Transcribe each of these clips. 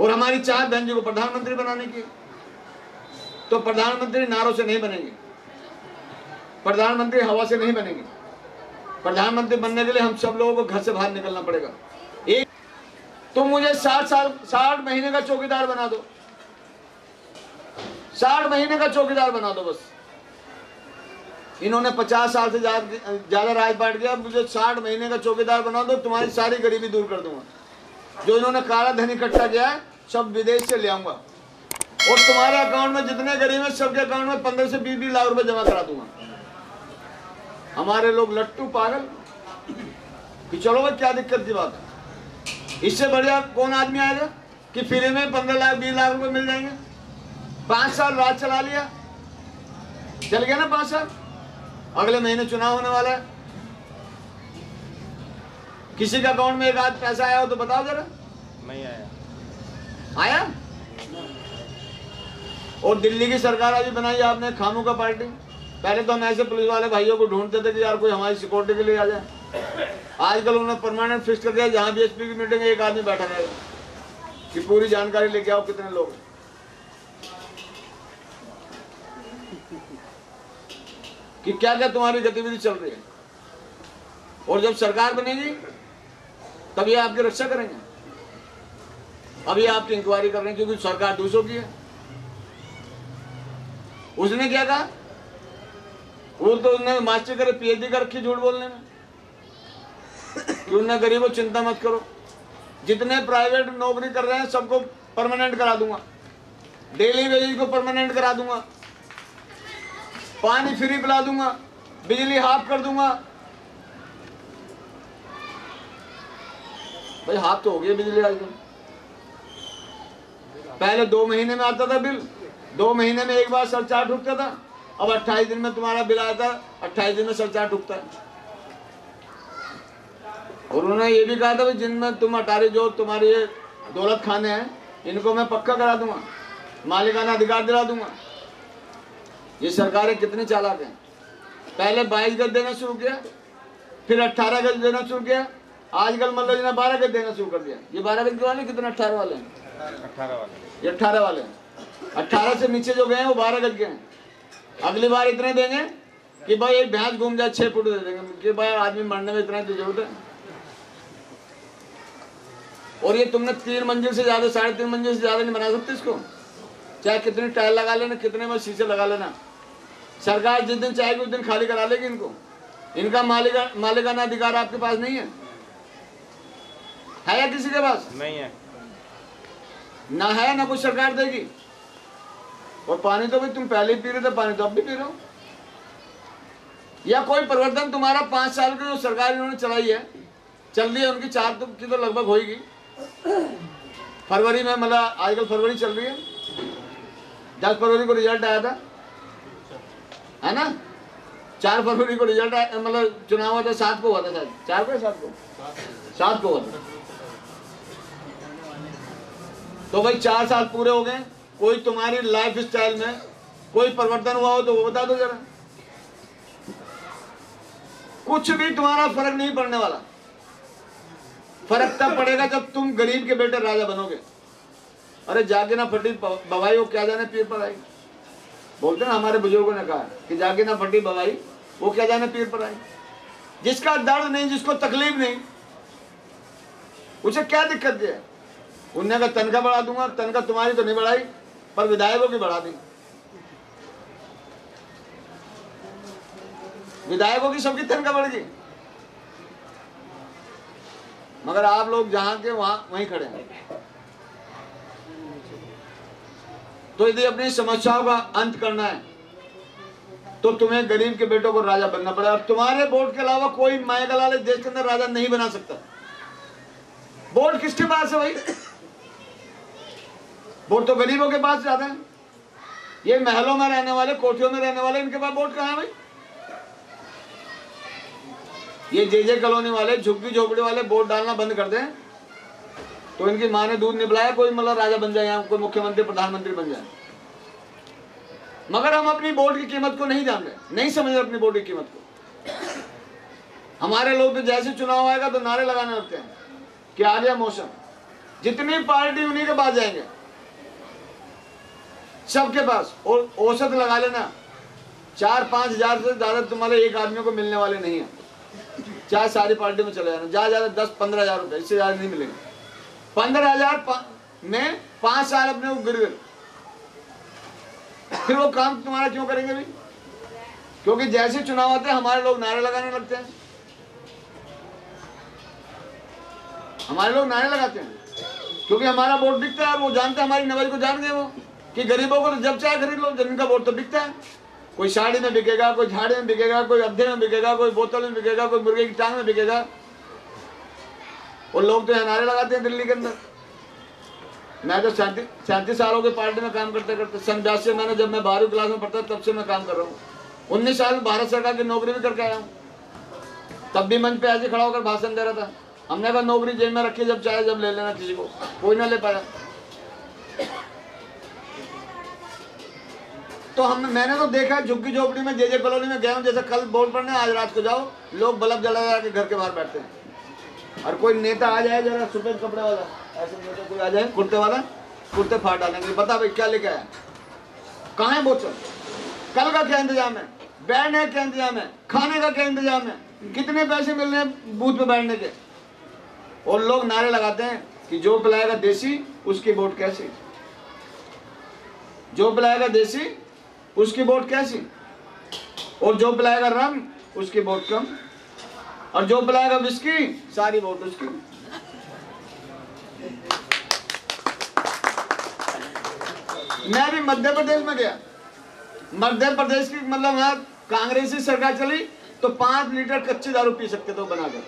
और हमारी चार बहन जी को प्रधानमंत्री बनाने की। तो प्रधानमंत्री नारों से नहीं बनेंगे। प्रधानमंत्री हवा से नहीं बनेंगे। प्रधानमंत्री बनने के लिए हम सब लोगों को घर से बाहर निकलना पड़ेगा। एक, तुम मुझे साठ साल, साठ महीने का चौकीदार बना दो। साठ महीने का चौकीदार बना दो बस। इन्होंने पचास साल से ज़्यादा राज पाट गया मुझे साठ महीने का चौकीदार बना दो, तुम्हारी सारी गरीबी दूर कर दूँगा। जो इन्होंने काला धन इकट्ठा किया है सब विदेश से ले आऊँगा। और तुम्हारे अकाउंट में जितने गरीब हैं, सबके अकाउंट में पंद्रह से बीस बीस लाख रुपए जमा करा दूँगा। हमारे लोग लट्टू पागल। कि चलो भाई, क्या दिक्कत की बात इससे बढ़िया कौन आदमी आएगा कि फ्री में पंद्रह लाख, बीस लाख रुपए मिल जाएँगे? पाँच साल राज चला लिया। चल गया ना पाँच साल? अगले महीने चुनाव होने वाला है। किसी के अकाउंट में एक आध पैसा आया हो तो बताओ जरा। नहीं आया। आया? और दिल्ली की सरकार अभी बनाई आपने खामू का पार्टी। पहले तो हम ऐसे पुलिस वाले भाइयों को ढूंढते थे कि यार कोई हमारी सिक्योरिटी के लिए आ जाए। आजकल उन्होंने परमानेंट फिक्स कर दिया, जहाँ भी एसपी की मीटिंग एक आदमी बैठा रहेगा कि पूरी जानकारी लेके आओ कितने लोग। कि क्या क्या तुम्हारी गतिविधि चल रही है? और जब सरकार बनेगी, तभी आपकी रक्षा करेंगे। अभी आपकी इंक्वायरी कर रहे हैं क्योंकि सरकार दूसरों की है? उसने क्या कहा? वो तो उसने मास्टर करे पीएचडी कर रखी झूठ बोलने में। कि उन्हें गरीबों चिंता मत करो। जितने प्राइवेट नौकरी कर रहे हैं, सबको परमानेंट करा दूँगा। डेली वेजेज को परमानेंट करा दूँगा। पानी फ्री पिला दूँगा। बिजली हाफ़ कर दूँगा। भाई हाफ़ तो हो गया बिजली आजकल पहले दो महीने में आता था बिल। दो महीने में एक बार सरचार्ज ठुकता था। अब अट्ठाईस दिन में तुम्हारा बिल आया था अट्ठाईस दिन में सरचार्ज उठता है। और उन्होंने ये भी कहा था भाई जिनमें तुम अटारे जो तुम्हारे ये दौलत खाने हैं, इनको मैं पक्का करा दूँगा। मालिकाना अधिकार दिला दूँगा। ये सरकारें कितनी चालाक हैं। पहले बाईस गज देना शुरू किया, फिर अट्ठारह गज देना शुरू किया आजकल मतलब जिन्हें बारह गज देना शुरू कर दिया। ये बारह गज वाले कितने अट्ठारह वाले हैं? ये अट्ठारह वाले हैं। अट्ठारह से नीचे जो गए हैं वो बारह गज के हैं। अगली बार इतने देंगे कि भाई एक भैंस घूम जाए छह फुट दे देंगे। कि भाई आदमी मरने में इतना ज़रूरत है। और ये तुमने तीन मंजिल से ज़्यादा साढ़े तीन मंजिल से ज़्यादा नहीं बना सकते इसको। चाहे कितनी टायर लगा लेना कितने में शीशे लगा लेना। सरकार जिस दिन चाहेगी उस दिन खाली करा लेगी इनको। इनका मालिका मालिकाना अधिकार आपके पास नहीं है। है या किसी के पास? नहीं है। ना है, ना कुछ सरकार देगी। और पानी तो भाई तुम पहले पी रहे थे, पानी तो अब भी पी रहे हो। या कोई परिवर्तन तुम्हारा पाँच साल की जो सरकार इन्होंने चलाई है, चल रही है, उनकी चार तो की तो लगभग होगी फरवरी में मतलब आजकल फरवरी चल रही है। दस फरवरी को रिज़ल्ट आया था। है ना? चार फरवरी को रिज़ल्ट आया मतलब चुनाव हुआ था, सात को हुआ था शायद। चार को सात को? सात को हुआ था। तो भाई चार साल पूरे हो गए, कोई तुम्हारी लाइफ स्टाइल में कोई परिवर्तन हुआ हो तो वो बता दो जरा। कुछ भी तुम्हारा फ़र्क नहीं पड़ने वाला। फ़र्क तब पड़ेगा जब तुम गरीब के बेटे राजा बनोगे। अरे जाके ना फटी बवाई वो क्या जाने पीर पर आई। बोलते ना, हमारे बुज़ुर्गों ने कहा कि जाके ना फटी बवाई, वो क्या जाने पीर पर आई। जिसका दर्द नहीं, जिसको तकलीफ़ नहीं, उसे क्या दिक्कत है उनने का तनखा बढ़ा दूँगा, तनखा तुम्हारी तो नहीं बढ़ाई, पर विधायकों की बढ़ा दी। विधायकों की सबकी तनख्वाह बढ़ गई। मगर आप लोग जहाँ के, वहाँ वहीं खड़े हैं। तो यदि अपनी समस्याओं का अंत करना है तो तुम्हें गरीब के बेटों को राजा बनना पड़ेगा। और तुम्हारे वोट के अलावा कोई लाल देश के अंदर राजा नहीं बना सकता। वोट किसके पास है भाई? वोट तो गरीबों के पास ज़्यादा है। ये महलों में रहने वाले, कोठियों में रहने वाले, इनके पास वोट कहाँ है भाई? ये जे जे कॉलोनी वाले, झुग्गी झोपड़ी वाले वोट डालना बंद कर दें। तो इनकी माँ ने दूध निपलाया, कोई मतलब राजा बन जाए यहाँ कोई मुख्यमंत्री, प्रधानमंत्री बन जाए। मगर हम अपनी वोट की कीमत को नहीं जान रहे नहीं समझ रहे अपनी वोट की कीमत को। हमारे लोग तो जैसे चुनाव आएगा तो नारे लगाने लगते हैं कि आ गया मौसम? जितनी पार्टी उन्हीं के पास जाएँगे। सबके पास। और औसत लगा लेना। चार, पाँच हज़ार से ज़्यादा तुम्हारे एक आदमी को मिलने वाले नहीं है। चाहे सारी पार्टी में चले जाना। ज़्यादा ज़्यादा दस, पंद्रह हज़ार रुपए, इससे ज़्यादा नहीं मिलेंगे। पंद्रह हज़ार में पाँच साल अपने गिर गए फिर वो काम तुम्हारा क्यों करेंगे भी क्योंकि जैसे चुनाव आते हैं, हमारे लोग नारे लगाने लगते हैं। हमारे लोग नारे लगाते हैं। क्योंकि हमारा वोट बिकता है, वो जानते हैं, हमारी नवाज़ को जान गए वो। कि गरीबों को जब चाहे खरीद लो जिनका वोट तो बिकता है। कोई साड़ी में बिकेगा, कोई झाड़ी में बिकेगा, कोई अद्धे में बिकेगा, कोई बोतल में बिकेगा, कोई मुर्गे की टांग में बिकेगा। और लोग तो नारे लगाते हैं दिल्ली के अंदर। मैं तो सैंतीस सालों के पार्टी में काम करते करते सन ब्यास मैंने जब मैं बारहवीं क्लास में पढ़ता तब से मैं काम कर रहा हूँ। उन्नीस साल भारत सरकार की नौकरी भी करके आया हूँ। तब भी मंच पे ऐसे खड़ा होकर भाषण दे रहा था। हमने कहा, नौकरी जेब में रखी, जब चाहे जब ले लेना किसी को। कोई ना ले पाया। तो हम मैंने तो देखा है, झुग्गी झोपड़ी में जे जे कॉलोनी में गया हूँ, जैसे कल बोर्ड पढ़ने आज रात को जाओ, लोग बल्ब जला जला के घर के बाहर बैठते हैं। और कोई नेता आ जाए, जरा सफ़ेद कपड़े वाला, ऐसे नेता कोई आ जाए, कुर्ते वाला, कुर्ते फाड़ डालेंगे, बता भाई, क्या लेके आया? कहाँ है बोचल कल का क्या इंतज़ाम है? बैठने का क्या इंतज़ाम है? खाने का क्या इंतज़ाम है? कितने पैसे मिल रहे हैं बूथ पे बैठने के? और लोग नारे लगाते हैं कि जो पिलाएगा देसी, उसकी वोट कैसी? जो पिलाएगा देसी उसकी वोट कैसी? और जो पिलाएगा रम, उसकी वोट कम। और जो पिलाएगा विस्की, सारी वोट उसकी। मैं भी मध्य प्रदेश में गया। मध्य प्रदेश की मतलब वहाँ कांग्रेसी सरकार चली तो पाँच लीटर कच्ची दारू पी सकते थे बनाकर।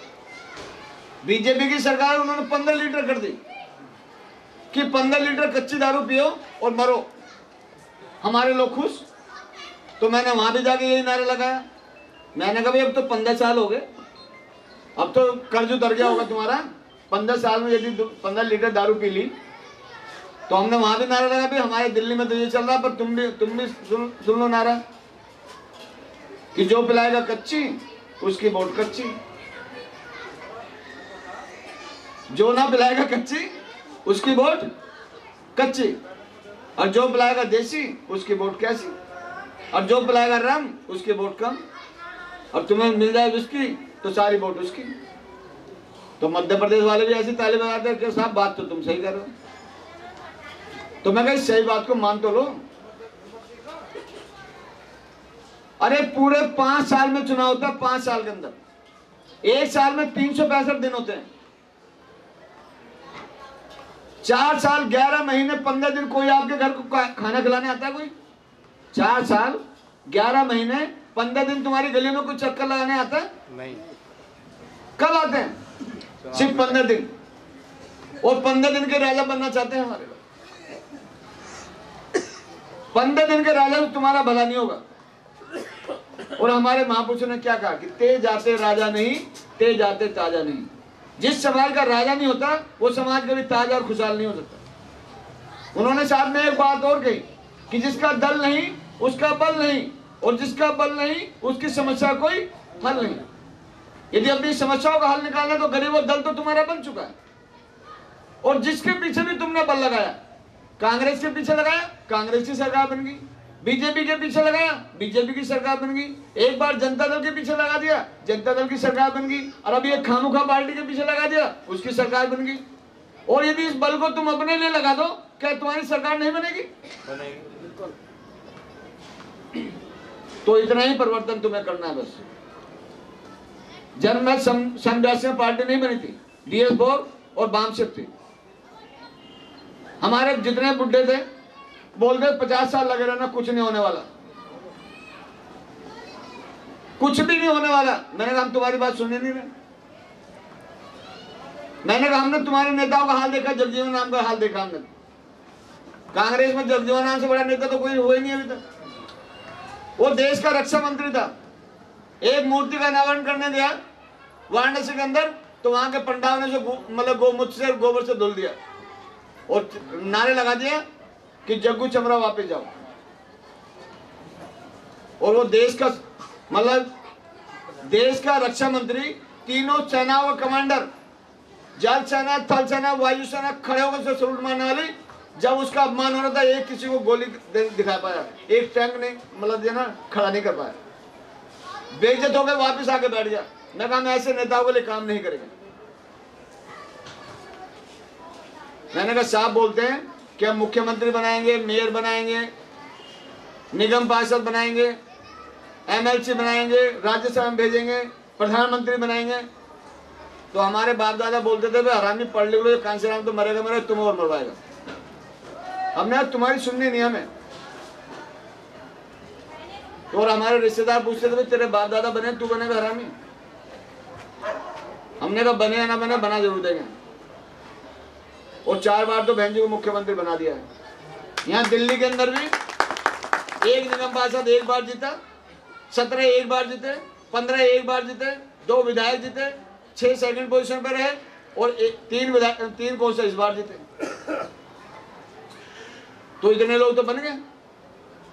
बीजेपी की सरकार, उन्होंने पंद्रह लीटर कर दी। कि पंद्रह लीटर कच्ची दारू पियो और मरो। हमारे लोग खुश। तो मैंने वहाँ भी जाके यही नारे लगाया। मैंने कहा भाई अब तो पंद्रह साल हो गए। अब तो कर्ज उतर गया होगा तुम्हारा। पंद्रह साल में यदि पंद्रह लीटर दारू पी ली तो हमने वहाँ भी नारा लगा भी हमारे दिल्ली में तो ये चल रहा पर तुम भी तुम भी सुन, लो नारा कि जो पिलाएगा कच्ची उसकी वोट कच्ची। जो ना पिलाएगा कच्ची उसकी वोट कच्ची। और जो पिलाएगा देसी उसकी वोट कैसी। और जो पिलाएगा रम उसकी वोट कम। और तुम्हें मिल जाए उसकी तो सारी वोट उसकी। तो मध्य प्रदेश वाले भी ऐसी ताली बजाते हैं कि साहब, बात तो तुम सही कर रहे हो। तो मैं कहा सही बात को मान तो लो। अरे, पूरे पाँच साल में चुनाव होता है, पाँच साल के अंदर। एक साल में तीन सौ पैंसठ दिन होते हैं। चार साल, ग्यारह महीने, पंद्रह दिन कोई आपके घर को खाना खिलाने आता है कोई? चार साल ग्यारह महीने पंद्रह दिन तुम्हारी गली में कोई चक्कर लगाने आता है? नहीं। कब आते हैं। सिर्फ़ पंद्रह दिन। और पंद्रह दिन के राजा बनना चाहते हैं हमारे पंद्रह दिन के राजा में तुम्हारा भला नहीं होगा। और हमारे महापुरुषों ने क्या कहा कि तेज आते राजा नहीं तेज आते ताज़ा नहीं। जिस समाज का राजा नहीं होता वो समाज कभी ताज़ा और खुशहाल नहीं हो सकता। उन्होंने साथ में एक बात और कही कि जिसका दल नहीं उसका बल नहीं। और जिसका बल नहीं, उसकी समस्या कोई हल नहीं। यदि अपनी समस्याओं का हल निकालना तो गरीबों दल तो तुम्हारा बन चुका है। और जिसके पीछे भी तुमने बल लगाया, कांग्रेस के पीछे लगाया, कांग्रेस की सरकार बन गई। बीजेपी के पीछे लगाया, बीजेपी की सरकार बन गई। एक बार जनता दल के पीछे लगा दिया, जनता दल की सरकार बन गई। और अभी एक खामुखा पार्टी के पीछे लगा दिया, उसकी सरकार बन गई। और यदि इस बल को तुम अपने लिए लगा दो, क्या तुम्हारी सरकार नहीं बनेगी। तो इतना ही परिवर्तन तुम्हें करना है बस। संघर्ष में पार्टी नहीं बनी थी डीएस बोर और बामशिप थी। हमारे जितने बुढ़े थे, बोल बोलते पचास साल लगे रहना, कुछ नहीं होने वाला। कुछ भी नहीं होने वाला। मैंने कहा, हम तुम्हारी बात सुनने नहीं रहे। मैंने कहा, हमने तुम्हारे नेताओं का हाल देखा, जगजीवन राम का हाल देखा हमने। कांग्रेस में जगजीवन राम से बड़ा नेता तो कोई हुआ ही नहीं अभी तक। वो देश का रक्षा मंत्री था। एक मूर्ति का अनावरण करने दिया, वाराणसी के अंदर तो वहाँ के पंडाओं ने जो मतलब गोमुख से गोबर से धुल दिया। और नारे लगा दिया कि जग्गू चमरा वापस जाओ। और वो देश का मतलब देश का रक्षा मंत्री, तीनों सेनाओं का कमांडर, जल सेना, थल सेना, वायु सेना खड़े होकर सलूट मारने वाली जब उसका अपमान हो रहा था, एक किसी को गोली दिखा पाया। एक टैंक नहीं मतलब जो ना, खड़ा नहीं कर पाया। बेइज्जत होकर वापस आके बैठ गया। मैं कहा हम ऐसे नेताओं के लिए काम नहीं करेंगे। मैंने कहा, साहब बोलते हैं कि हम मुख्यमंत्री बनाएँगे, मेयर बनाएँगे, निगम पार्षद बनाएँगे, एमएलसी बनाएँगे, राज्यसभा में भेजेंगे, प्रधानमंत्री बनाएँगे। तो हमारे बाप दादा बोलते थे हरामी पढ़ लिख लो कांसीराम तो मरेगा मरेगा तुम और मरवाएगा। हमने आज तुम्हारी सुननी नहीं हमें। और हमारे रिश्तेदार पूछते थे तेरे बाप दादा बने तू बनेगा हरामी हमने कहा बने या ना बने बना ज़रूर देंगे। और चार बार तो बहन जी को मुख्यमंत्री बना दिया है। यहाँ दिल्ली के अंदर भी एक निगम पार्षद एक बार जीता सत्रह एक बार जीते पंद्रह एक बार जीते दो विधायक जीते छह सेकंड पोजीशन पर रहे और एक, तीन विधायक तीन कौंसल इस बार जीते। तो इतने लोग तो बन गए।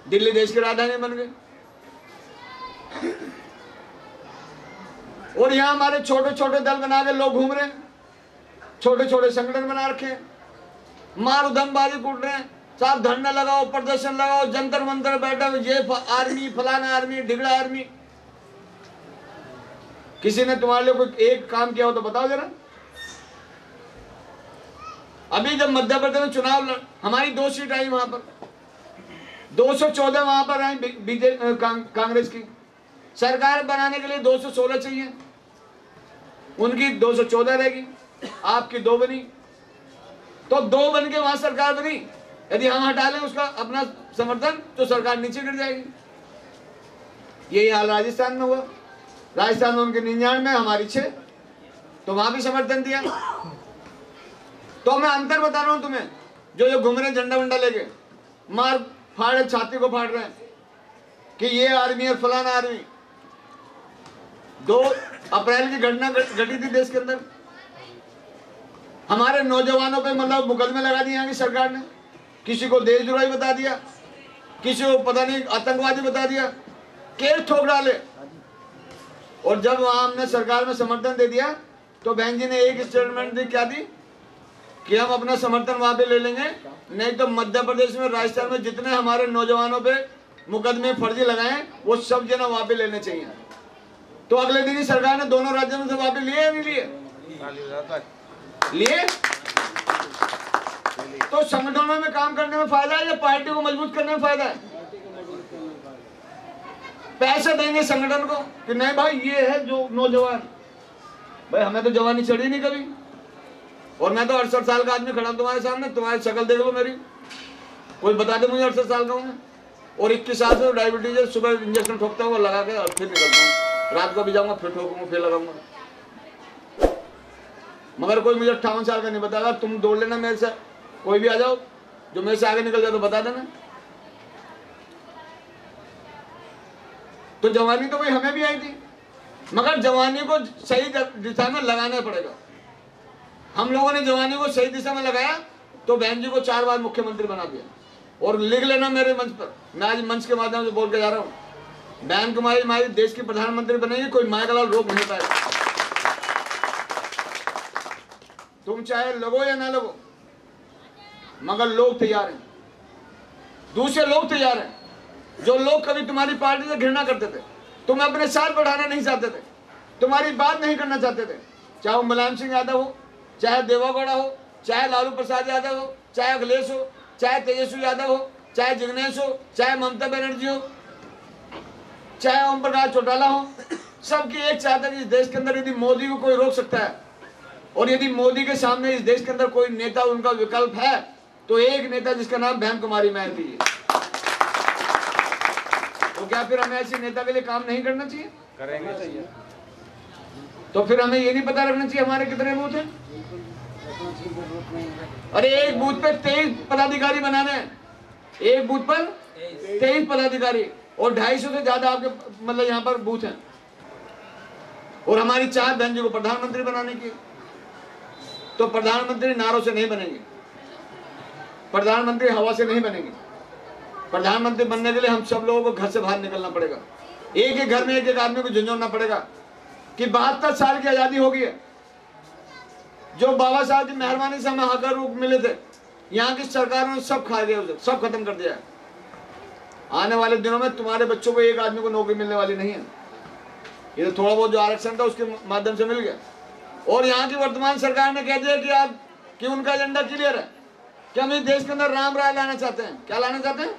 दिल्ली देश की राजधानी बन गए। और यहाँ हमारे छोटे छोटे दल बना के लोग घूम रहे हैं। छोटे छोटे संगठन बना रखे हैं। मार उधमबाजी कूट रहे हैं। साहब धरना लगाओ, प्रदर्शन लगाओ, जंतर मंतर बैठा ये आर्मी, फलाना आर्मी ढिगड़ा आर्मी। किसी ने तुम्हारे लिए कोई एक काम किया हो तो बताओ जरा। अभी जब मध्य प्रदेश में चुनाव हमारी दो सीट आई वहाँ पर। 214 वहाँ पर आई बीजेपी कांग्रेस की। सरकार बनाने के लिए 216 चाहिए। उनकी 214 रहेगी। आपकी दो बनी। तो दो बन के वहाँ सरकार बनी। यदि हम हटा लें उसका अपना समर्थन तो सरकार नीचे गिर जाएगी। यही हाल राजस्थान में हुआ। राजस्थान में उनके निन्यानवे, हमारी छह। तो वहाँ भी समर्थन दिया। तो मैं अंतर बता रहा हूँ तुम्हें, जो जो घूम रहे झंडा वंडा लेके, मार फाड़े छाती को फाड़ रहे हैं, कि ये आर्मी और फलाना आर्मी। दो अप्रैल की घटना घटी थी देश के अंदर। हमारे नौजवानों पे मतलब मुकदमे लगा दिए यहाँ की सरकार ने। किसी को देशद्रोही बता दिया, किसी को पता नहीं, आतंकवादी बता दिया, केस ठोक डाले। और जब वहाँ हमने सरकार में समर्थन दे दिया तो बहन जी ने एक स्टेटमेंट दी क्या दी? कि हम अपना समर्थन वहाँ पे ले लेंगे। नहीं तो मध्य प्रदेश में, राजस्थान में जितने हमारे नौजवानों पे मुकदमे, फर्जी लगाए, वो सब जना वहाँ पे लेने चाहिए। तो अगले दिन ही सरकार ने दोनों राज्यों में से वहाँ पे लिए नहीं लिए? लिए? तो संगठनों में काम करने में फ़ायदा है या पार्टी को मज़बूत करने में फ़ायदा है? पैसे देंगे संगठन को कि नहीं भाई, ये है जो नौजवान। भाई हमें तो जवानी चढ़ी नहीं कभी। और मैं तो अड़सठ साल का आदमी खड़ा हूँ, तुम्हारे सामने, तुम्हारी शक्ल देख लो मेरी। कोई बता दे मुझे अड़सठ साल का हूँ और इक्कीस साल से डायबिटीज़ है, सुबह इंजेक्शन ठोकता हुआ लगा के और फिर निकलता हूँ। रात को भी जाऊँगा, फिर ठोकूँगा, फिर लगाऊँगा। मगर कोई मुझे अट्ठावन साल का नहीं बताएगा, तुम दौड़ लेना मेरे से। कोई भी आ जाओ, जो मेरे से आगे निकल जाए तो बता देना। तो जवानी तो भाई हमें भी आई थी, मगर जवानी को सही दिशा में लगाना पड़ेगा। हम लोगों ने जवानी को सही दिशा में लगाया तो बहन जी को चार बार मुख्यमंत्री बना दिया। और लिख लेना मेरे मंच पर। मैं आज मंच के माध्यम से बोल के जा रहा हूँ। बहन कुमारी हमारी देश की प्रधानमंत्री बनेगी, कोई मायालाल रोक नहीं पाएगा। तुम चाहे लगो या ना लगो, मगर लोग तैयार हैं। दूसरे लोग तैयार हैं। जो लोग कभी तुम्हारी पार्टी से घृणा करते थे, तुम अपने साथ बढ़ाना नहीं चाहते थे, तुम्हारी बात नहीं करना चाहते थे। चाहे वो मुलायम सिंह यादव हो चाहे देवागौड़ा हो, चाहे लालू प्रसाद यादव हो, चाहे अखिलेश हो, चाहे तेजस्वी यादव हो, चाहे जिग्नेश हो, चाहे ममता बनर्जी हो, चाहे ओम प्रकाश चौटाला हो, सबकी एक चाहता है कि इस देश के अंदर यदि मोदी को कोई रोक सकता है, और यदि मोदी के सामने इस देश के अंदर कोई नेता उनका विकल्प है तो एक नेता जिसका नाम बहन कुमारी महंती है तो क्या फिर हमें ऐसे नेता के लिए काम नहीं करना चाहिए? करेंगे। तो फिर हमें ये नहीं पता रखना चाहिए हमारे कितने बूथ हैं? अरे एक बूथ पे तेईस पदाधिकारी बनाने हैं। एक बूथ पर तेईस पदाधिकारी और ढाई सौ से ज़्यादा आपके मतलब यहाँ पर बूथ हैं। और हमारी चार बहन जी को प्रधानमंत्री बनाने की। तो प्रधानमंत्री नारों से नहीं बनेंगे। प्रधानमंत्री हवा से नहीं बनेंगे। प्रधानमंत्री बनने के लिए हम सब लोगों को घर से बाहर निकलना पड़ेगा। एक एक घर में एक एक आदमी को झुंझुनना पड़ेगा। कि बहत्तर साल की आज़ादी हो गई है। जो बाबा साहब की मेहरबानी से हमें हकर रूप मिले थे, यहाँ की सरकारों ने सब खा दिया उसे, सब खत्म कर दिया आने वाले दिनों में तुम्हारे बच्चों को एक आदमी को नौकरी मिलने वाली नहीं है। ये तो थोड़ा बहुत जो आरक्षण था उसके माध्यम से मिल गया। और यहाँ की वर्तमान सरकार ने कह दिया कि आप, कि उनका एजेंडा क्लियर है। कि हम इस देश के अंदर राम राज लाना चाहते हैं। क्या लाना चाहते हैं?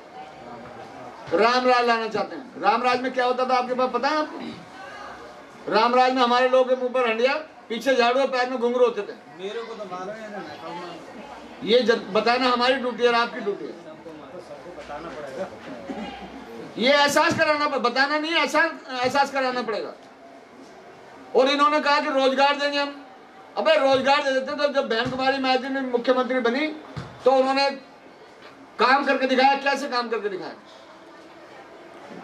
राम राज लाना चाहते हैं। राम राज में क्या होता था आपके पास पता है आपको? राम राज में हमारे लोग के मुँह पर हंडिया पीछे झाड़ू और पैर में घुंघरू होते थे। मेरे को तो मालूम है ये जब बताना हमारी ड्यूटी है और आपकी ड्यूटी है। ये एहसास कराना बताना नहीं है एहसास एहसास कराना पड़ेगा। और इन्होंने कहा कि रोज़गार देंगे हम। अबे रोज़गार दे देते तो जब बहन कुमारी मायावती ने मुख्यमंत्री बनी तो उन्होंने काम करके दिखाया कैसे काम करके दिखाया?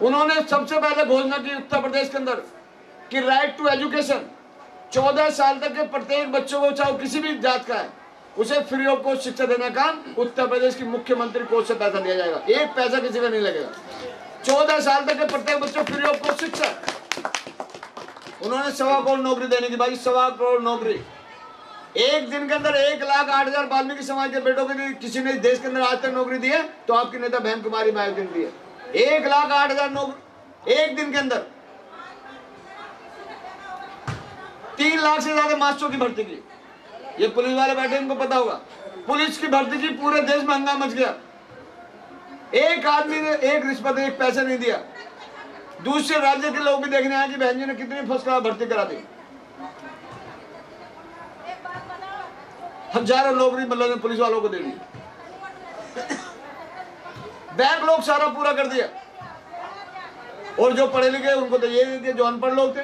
उन्होंने सबसे पहले घोषणा की उत्तर प्रदेश के अंदर। कि राइट टू एजुकेशन चौदह साल तक के प्रत्येक बच्चों को चाहे किसी भी जात का है, उसे फ्री ऑफ़ कॉस्ट शिक्षा देने का उत्तर प्रदेश की मुख्यमंत्री कोष से पैसा दिया जाएगा। एक पैसा किसी का नहीं लगेगा। चौदह साल तक के प्रत्येक बच्चों फ्री ऑफ़ कॉस्ट शिक्षा उन्होंने सवा करोड़ नौकरी देने की भाई, सवा करोड़ नौकरी। एक दिन के अंदर एक लाख आठ हज़ार वाल्मीकि समाज के बेटों के किसी ने देश के अंदर आज तक नौकरी दी है तो आपकी नेता बहन कुमारी मायावती ने दी है। एक लाख आठ हज़ार नौकरी, एक दिन के अंदर तीन लाख से ज़्यादा मास्टरों की भर्ती की। ये पुलिस वाले बैठे, इनको पता होगा। पुलिस की भर्ती की पूरे देश में हंगामा मच गया। एक आदमी ने एक रिश्वत, एक पैसा नहीं दिया। दूसरे राज्य के लोग भी देखने आए कि बहन जी ने कितनी फ़र्स्ट क्लास भर्ती करा दी। हज़ारों नौकरी मतलब पुलिस वालों को दे दी। बैंक लोग सारा पूरा कर दिया। और जो पढ़े लिखे उनको तो ये दे दिया, जो अनपढ़ लोग थे।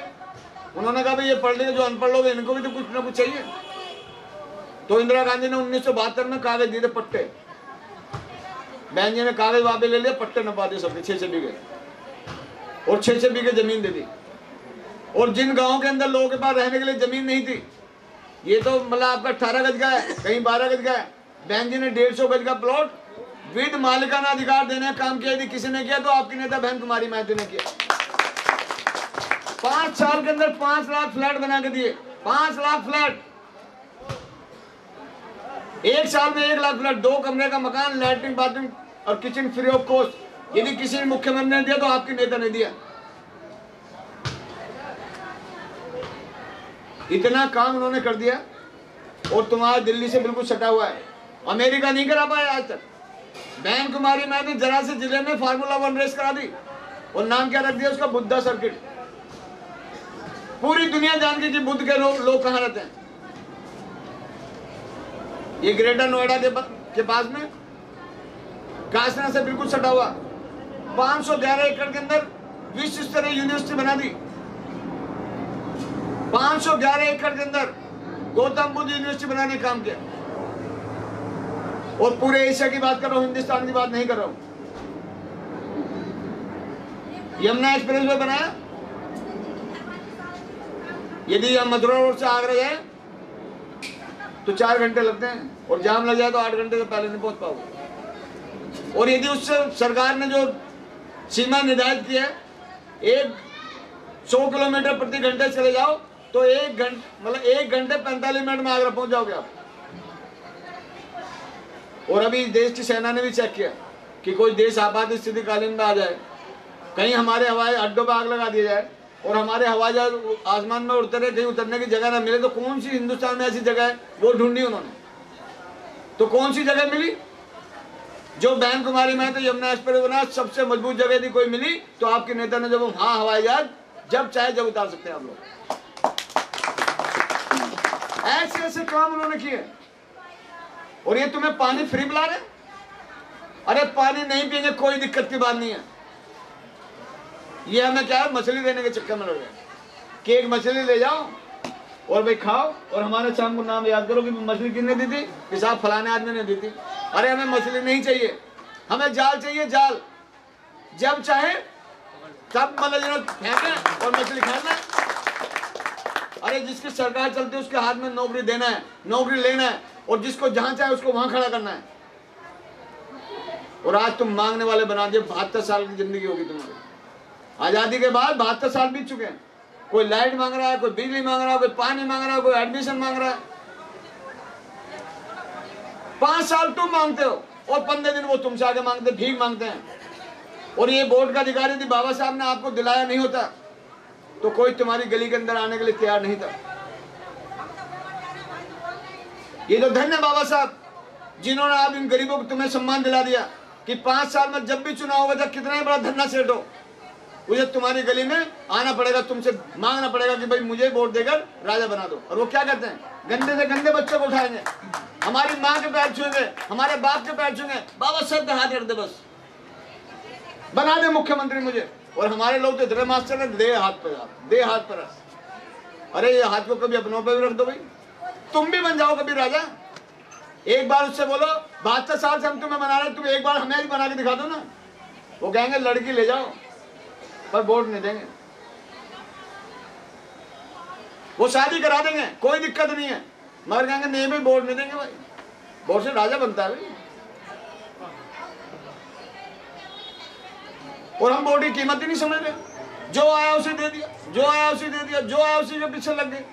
उन्होंने कहा, भाई, ये पढ़ लिखे जो अनपढ़ लोग इनको भी तो कुछ ना कुछ चाहिए। तो इंदिरा गांधी ने उन्नीस सौ बहत्तर में कागज़ दिए थे पट्टे। बहन जी ने कागज़ वापस ले लिया, पट्टे नपा दिए सबके, छह छह बीघे। और छह छह बीघे ज़मीन दे दी। और जिन गाँवों के अंदर लोगों के पास रहने के लिए ज़मीन नहीं थी, ये तो मतलब आपका अठारह गज का है, कहीं बारह गज का है। बहन जी ने डेढ़ सौ गज का प्लॉट विद मालिकाना अधिकार देने का काम किया, यदि किसी ने किया तो आपकी नेता बहन कुमारी मायावती ने किया। पाँच साल के अंदर पाँच लाख फ्लैट बना के दिए। पाँच लाख फ्लैट। एक साल में एक लाख फ्लैट, दो कमरे का मकान, लैट्रिन, बाथरूम और किचन फ्री ऑफ़ कॉस्ट। यदि किसी ने मुख्यमंत्री ने दिया तो आपके नेता ने दिया। इतना काम उन्होंने कर दिया और तुम्हारा दिल्ली से बिल्कुल सटा हुआ है। अमेरिका नहीं करा पाया आज तक। बहन कुमारी मैं भी जरा से ज़िले में फार्मूला वन रेस करा दी। और नाम क्या रख दिया उसका? बुद्धा सर्किट। पूरी दुनिया जान गई कि बुद्ध के लोग लोग कहाँ रहते हैं। ये ग्रेटर नोएडा के, के पास में कासना से बिल्कुल सटा हुआ। 511 एकड़ के अंदर विश्व स्तरीय यूनिवर्सिटी बना दी। 511 एकड़ के अंदर गौतम बुद्ध यूनिवर्सिटी बनाने काम किया। और पूरे एशिया की बात कर रहा हूँ हिंदुस्तान की बात नहीं कर रहा हूँ। यमुना एक्सप्रेस वे बनाया। यदि हम मथुरा रोड से आगरा जाए तो चार घंटे लगते हैं। और जाम लग जाए तो आठ घंटे से पहले नहीं पहुँच पाओगे। और यदि उससे सरकार ने जो सीमा निर्धारित की है, एक सौ किलोमीटर प्रति घंटे चले जाओ तो एक घंटे मतलब एक घंटे पैंतालीस मिनट में आगरा पहुँच जाओगे आप। और अभी देश की सेना ने भी चेक किया कि कोई देश आपात स्थिति कालीन में आ जाए, कहीं हमारे हवाई अड्डों पर आग लगा दिया जाए और हमारे हवाई जहाज़ आसमान में उड़ते रहे, कहीं उतरने की जगह ना मिले तो कौन सी हिंदुस्तान में ऐसी जगह है? वो ढूंढी उन्होंने। तो कौन सी जगह मिली? जो बहन कुमारी में तो यमुना एक्सप्रेस बना सबसे मज़बूत जगह यदि कोई मिली तो आपके नेता ने जब हाँ हवाई जहाज़, जब चाहे जब उतार सकते हैं आप लोग। ऐसे ऐसे काम उन्होंने किए। और ये तुम्हें पानी फ्री पिला रहे अरे पानी नहीं पिएँगे कोई दिक्कत की बात नहीं है। ये हमें क्या है? मछली देने के चक्कर में लग कि एक मछली ले जाओ और भाई खाओ और हमारे शाम को नाम याद करो कि मछली किसने दी थी? कि साहब फलाने आदमी ने दी थी। अरे हमें मछली नहीं चाहिए। हमें जाल चाहिए, जाल। जब चाहे, तब मतलब जो फेंके और मछली खाना अरे जिसकी सरकार चलती है, उसके हाथ में नौकरी देना है, नौकरी लेना है और जिसको जहाँ चाहे उसको वहाँ खड़ा करना है। और आज तुम मांगने वाले बना दिए, बहत्तर साल की ज़िंदगी होगी तुम्हारी। आज़ादी के बाद बहत्तर साल बीत चुके हैं। कोई लाइट मांग रहा है, कोई बिजली मांग रहा है, कोई पानी मांग रहा है, कोई एडमिशन मांग रहा है। पाँच साल तुम मांगते हो और पंद्रह दिन वो तुमसे आगे मांगते, भीख मांगते हैं। और ये बोर्ड का अधिकारी यदि बाबा साहब ने आपको दिलाया नहीं होता तो कोई तुम्हारी गली के अंदर आने के लिए तैयार नहीं था। ये तो धन्य बाबा साहब, जिन्होंने आप इन गरीबों को तुम्हें सम्मान दिला दिया कि पाँच साल में जब भी चुनाव होगा जब कितना ही बड़ा धरना सेठ हो। मुझे तुम्हारी गली में आना पड़ेगा तुमसे, मांगना पड़ेगा कि भाई मुझे वोट देकर राजा बना दो। और वो क्या करते हैं? गंदे से गंदे बच्चों को उठाएँगे। हमारी माँ के पैर छुएँगे, हमारे बाप के पैर छुएँगे। बाबा सर पे हाथ रख दे बस। बना दे मुख्यमंत्री मुझे। और हमारे लोग तो इतने मास्टर हैं, दे हाथ पर दे हाथ पर अरे ये हाथ को कभी अपनों पर भी रख दो भाई। तुम भी बन जाओ कभी राजा। एक बार उससे बोलो, बहत्तर साल से हम तुम्हें बना रहे तुम एक बार हमें भी बना के दिखा दो ना। वो कहेंगे, लड़की ले जाओ। पर वोट नहीं देंगे। वो शादी करा देंगे, कोई दिक्कत नहीं है। मगर कहेंगे, नहीं भाई, वोट नहीं देंगे भाई। वोट से राजा बनता है भाई। और हम वोट की कीमत ही नहीं समझ रहे। जो आया उसे दे दिया, जो आया उसे दे दिया, जो आया उसी के पीछे लग गए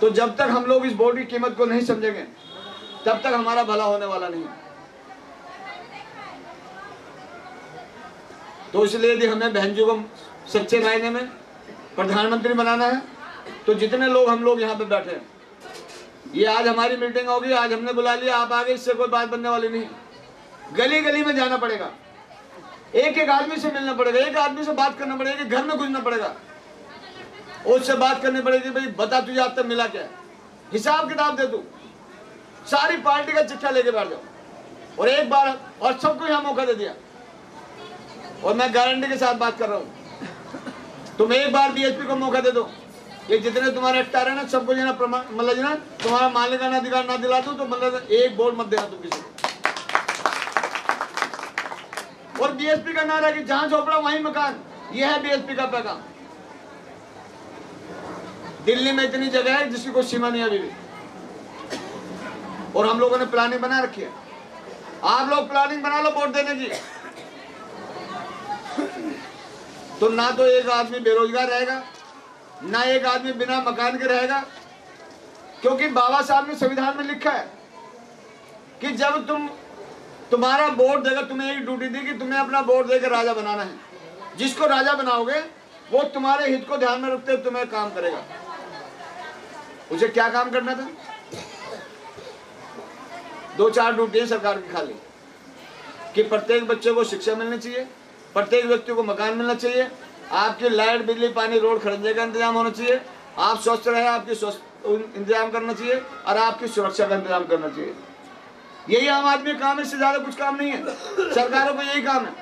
तो जब तक हम लोग इस वोट की कीमत को नहीं समझेंगे, तब तक हमारा भला होने वाला नहीं तो इसलिए यदि हमें बहन जी को सच्चे मायने में प्रधानमंत्री बनाना है तो जितने लोग हम लोग यहाँ पे बैठे हैं, ये आज हमारी मीटिंग होगी, आज हमने बुला लिया, आप आगे इससे कोई बात बनने वाली नहीं। गली गली में जाना पड़ेगा। एक एक आदमी से मिलना पड़ेगा, एक आदमी से बात करना पड़ेगा, घर में घुसना पड़ेगा। उससे बात करनी पड़ेगी, भाई, बता तुझे आज तक मिला क्या हिसाब किताब दे तू। सारी पार्टी का चिट्ठा लेके बैठ जाओ। और एक बार, और सबको यहाँ मौका दे दिया। और मैं गारंटी के साथ बात कर रहा हूँ। तुम एक बार बीएसपी को मौका दे दो। ये जितने तुम्हारे एक्टर है ना, सबको जो मतलब जो तुम्हारा मालिकाना अधिकार ना दिला दो तो मतलब एक बोर्ड मत देना तुम किसी और बीएसपी का नारा कि जहाँ झोपड़ा वहीं मकान। ये है बीएसपी का पैगाम। दिल्ली में इतनी जगह है जिसकी कोई सीमा नहीं अभी भी। और हम लोगों ने प्लानिंग बना रखी है। आप लोग प्लानिंग बना लो वोट देने की। तो ना तो एक आदमी बेरोजगार रहेगा, ना एक आदमी बिना मकान के रहेगा, क्योंकि बाबा साहब ने संविधान में लिखा है कि जब तुम, तुम्हारा वोट देगा तुम्हें एक ड्यूटी दी कि तुम्हें अपना वोट देकर राजा बनाना है। जिसको राजा बनाओगे, वो तुम्हारे हित को ध्यान में रखते हुए तुम्हें काम करेगा। उसे क्या काम करना था? दो चार ड्यूटी सरकार की खाली, कि प्रत्येक बच्चे को शिक्षा मिलनी चाहिए। प्रत्येक व्यक्ति को मकान मिलना चाहिए। आपकी लाइट, बिजली, पानी, रोड खरीदने का इंतज़ाम होना चाहिए। आप स्वस्थ रहे, आपकी स्वस्थ इंतज़ाम करना चाहिए और आपकी सुरक्षा का इंतज़ाम करना चाहिए। यही आम आदमी काम है, इससे ज़्यादा कुछ काम नहीं है। सरकारों को यही काम है।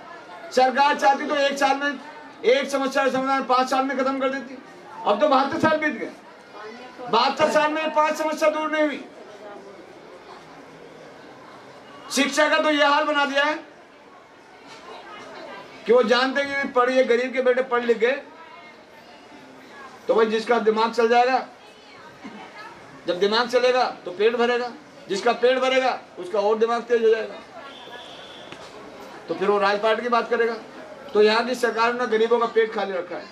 सरकार चाहती तो एक साल में एक समस्या का समाधान पाँच साल में खत्म कर देती। अब तो बहत्तर साल बीत गए। बहत्तर साल में पाँच समस्या दूर नहीं हुई। शिक्षा का तो यह हाल बना दिया है। कि वो जानते कि पढ़िए गरीब के बेटे पढ़ लिख गए। तो भाई जिसका दिमाग चल जाएगा, जब दिमाग चलेगा तो पेट भरेगा, जिसका पेट भरेगा उसका और दिमाग तेज हो जाएगा। तो फिर वो राजपाट की बात करेगा। तो यहाँ की सरकार ने गरीबों का पेट खाली रखा है।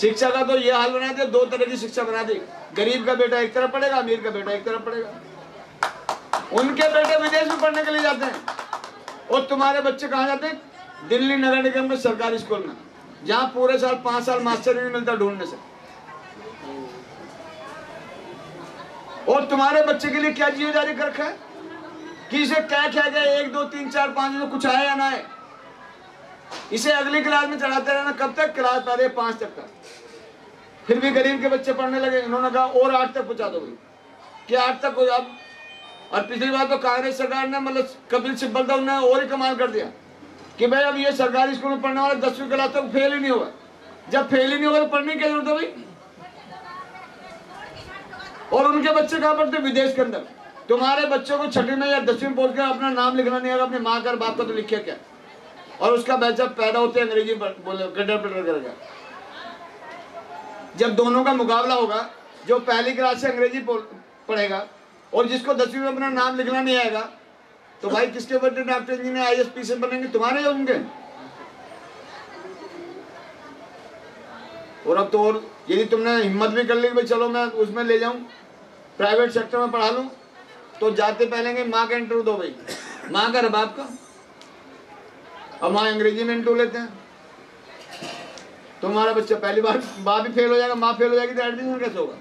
शिक्षा का तो ये हाल बना दिया दो तरह की शिक्षा बना दी। गरीब का बेटा एक तरफ़ पढ़ेगा, अमीर का बेटा एक तरफ़ पढ़ेगा। उनके बेटे विदेश में पढ़ने के लिए जाते हैं। और तुम्हारे बच्चे कहाँ जाते हैं? दिल्ली नगर निगम के सरकारी स्कूल में। जहाँ पूरे साल, पाँच साल मास्टर ही नहीं मिलता ढूँढने से। और तुम्हारे बच्चे के लिए क्या जारी कर रखा है? कि इसे क्या क्या गया एक, दो, तीन, चार, पाँच में कुछ आए या ना आए इसे अगली क्लास में चढ़ाते रहना कब तक? क्लास पहले पाँच तक का। फिर भी गरीब के बच्चे पढ़ने लगे। इन्होंने कहा, और आठ तक पहुँचा दो भाई। क्या आठ तक हो अब और पिछली बार तो कांग्रेस सरकार ने मतलब कपिल सिब्बल उन्होंने और ही कमाल कर दिया। कि भाई अब ये सरकारी स्कूल में पढ़ने वाला दसवीं क्लास तक फेल ही नहीं होगा। जब फेल ही नहीं होगा तो पढ़ने की ज़रूरत है भाई और उनके बच्चे कहाँ पढ़ते विदेश के अंदर। तुम्हारे बच्चों को छठी में या दसवीं बोल कर अपना नाम लिखना नहीं आएगा अपने माँ का बाप का तो लिखे क्या? और उसका बच्चा पैदा होते अंग्रेज़ी बोले गड्ढा पटर करेगा। जब दोनों का मुकाबला होगा, जो पहली क्लास से अंग्रेज़ी पढ़ेगा, और जिसको दसवीं में अपना नाम लिखना नहीं आएगा तो भाई किसके बच्चे doctor engineer I S P से बनेंगे? तुम्हारे उनके और अब तो और यदि तुमने हिम्मत भी कर ली भाई चलो मैं उसमें ले जाऊँ प्राइवेट सेक्टर में पढ़ा लूँ तो जाते पहले माँ का इंटरव्यू दो भाई। माँ का रबाब का और माँ अंग्रेज़ी में इंटरव्यू लेते हैं। तुम्हारा बच्चा पहली बार, बाप भी फेल हो जाएगा, माँ फेल हो जाएगी तो एडमिशन कैसे होगा?